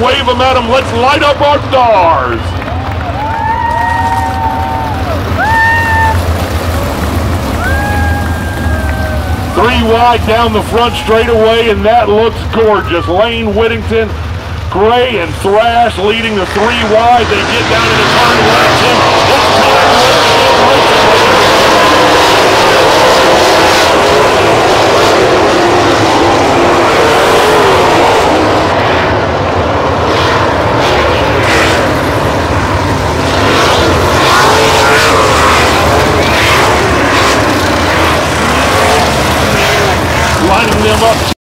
wave them at them. Let's light up our stars. Three wide down the front straightaway, and that looks gorgeous. Lane Whittington, Gray, and Thrash leading the three wide. They get down into the time Weinung nehmen.